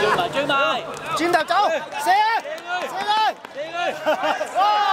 Chuyên bài, chuyên bài Chuyên đầu cháu Xe. Xe lên. Xe lên